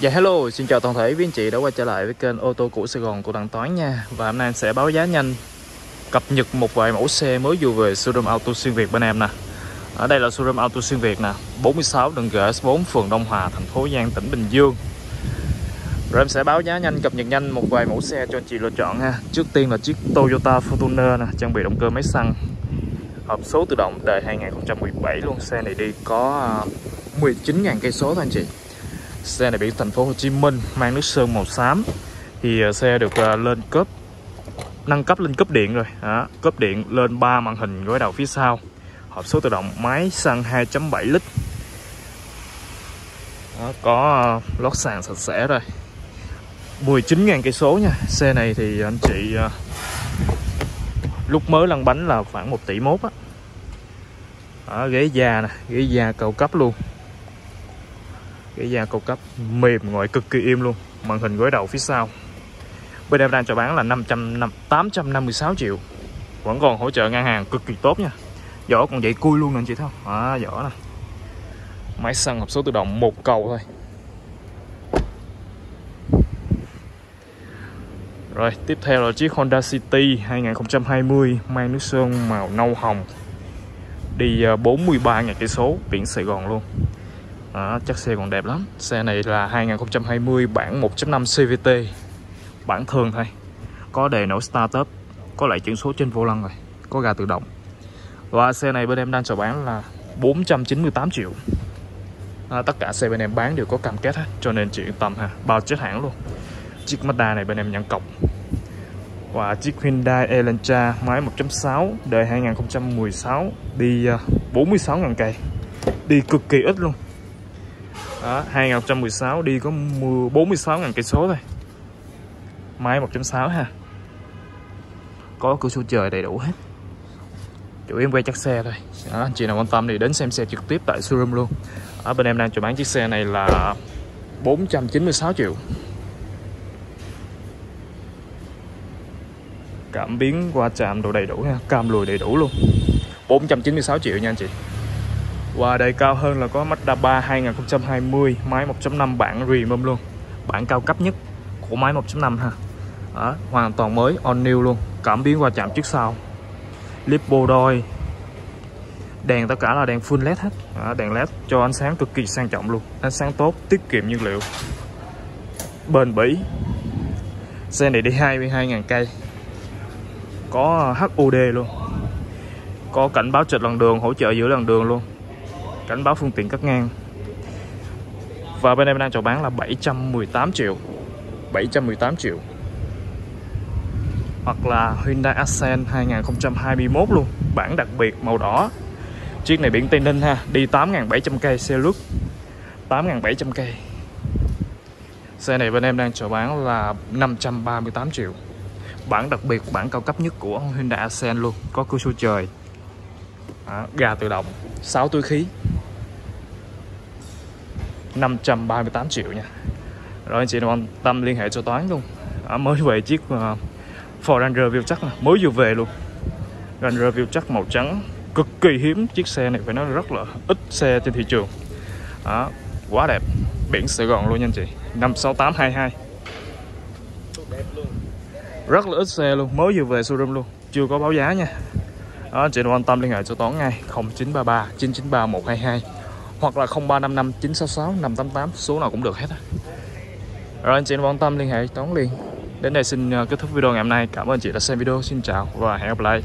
Dạ hello, xin chào toàn thể quý anh chị đã quay trở lại với kênh ô tô cũ Sài Gòn của Đặng Toán nha. Và hôm nay em sẽ báo giá nhanh Cập nhật một vài mẫu xe mới vừa về showroom auto xuyên Việt bên em nè. Ở đây là showroom auto xuyên Việt nè 46 đường GS4 phường Đông Hòa, thành phố Giang, tỉnh Bình Dương. Rồi em sẽ báo giá nhanh, cập nhật nhanh một vài mẫu xe cho anh chị lựa chọn ha. Trước tiên là chiếc Toyota Fortuner nè, trang bị động cơ máy xăng. Hộp số tự động đời 2017 luôn. Xe này đi có à, 19.000 cây số thôi anh chị. Xe này biển thành phố Hồ Chí Minh mang nước sơn màu xám. Thì à, xe được à, lên cấp nâng cấp lên cấp điện rồi. Đó, cấp điện lên 3 màn hình gối đầu phía sau. Hộp số tự động máy xăng 2.7 lít. Đó, có à, lót sàn sạch sẽ rồi. 19.000 cây số nha. Xe này thì anh chị lúc mới lăn bánh là khoảng 1 tỷ mốt á. Ghế da nè ghế da cao cấp luôn cái da cao cấp mềm ngoại cực kỳ im luôn màn hình gối đầu phía sau. Bên em đang cho bán là 500 856 triệu. Vẫn còn hỗ trợ ngân hàng cực kỳ tốt nha. Vỏ còn vậy cui luôn nè anh chị thấy không à, vỏ nè. Máy xăng hộp số tự động một cầu thôi. Rồi tiếp theo là chiếc Honda City 2020 mang nước sơn màu nâu hồng. Đi ờ, 43.000 cây số biển Sài Gòn luôn đó, chắc xe còn đẹp lắm. Xe này là 2020 bản 1.5 CVT bản thường thôi. Có đề nổ start up có lại chuyển số trên vô lăng rồi. Có ga tự động. Và xe này bên em đang chào bán là 498 triệu. À, tất cả xe bên em bán đều có cam kết hết cho nên chị yên tâm ha bao chết hãng luôn. Chiếc Mazda này bên em nhận cọc. Và chiếc Hyundai Elantra máy 1.6 đời 2016 đi à, 46.000 cây. Đi cực kỳ ít luôn đó 2016 đi có 46 ngàn cây số thôi. Máy 1.6 ha. Có cửa sổ trời đầy đủ hết. Chủ yếu quay chắc xe thôi. Đó, anh chị nào quan tâm thì đến xem xe trực tiếp tại showroom luôn. Ở bên em đang cho bán chiếc xe này là 496 triệu. Cảm biến qua chạm đồ đầy đủ ha, cam lùi đầy đủ luôn. 496 triệu nha anh chị và đây cao hơn là có Mazda 3 2020 máy 1.5 bản Premium luôn. Bản cao cấp nhất của máy 1.5 ha. Đó, hoàn toàn mới on new luôn. Cảm biến qua chạm trước sau. Lipo đôi. Đèn tất cả là đèn full led hết. Đó, đèn led cho ánh sáng cực kỳ sang trọng luôn. Ánh sáng tốt tiết kiệm nhiên liệu. Bền bỉ. Xe này đi 22.000 cây. Có HUD luôn. Có cảnh báo trịch làn đường hỗ trợ giữa làn đường luôn cảnh báo phương tiện cắt ngang. Và bên em đang chào bán là 718 triệu. 718 triệu. Hoặc là Hyundai Accent 2021 luôn. Bản đặc biệt màu đỏ. Chiếc này biển Tây Ninh ha. Đi 8.700 cây xe lướt. 8.700 cây. Xe này bên em đang chào bán là 538 triệu. Bản đặc biệt bản cao cấp nhất của Hyundai Accent luôn. Có cửa sổ trời. À, gà tự động. 6 túi khí. 538 triệu nha. Rồi anh chị nào quan tâm liên hệ cho toán luôn. À, mới về chiếc uh, Ford Ranger View chắc mới vừa về luôn. Ranger View chắc màu trắng cực kỳ hiếm. Chiếc xe này phải nói rất là ít xe trên thị trường. À, quá đẹp. Biển Sài Gòn luôn nha anh chị. 56822 rất là ít xe luôn mới vừa về showroom luôn. Chưa có báo giá nha. Đó, anh chị nào quan tâm liên hệ cho toán ngay. 0933 993 122 hoặc là 0355 966 588 số nào cũng được hết rồi anh chị quan tâm liên hệ toán liền. Đến đây xin ờ, kết thúc video ngày hôm nay. Cảm ơn chị đã xem video. Xin chào và hẹn gặp lại.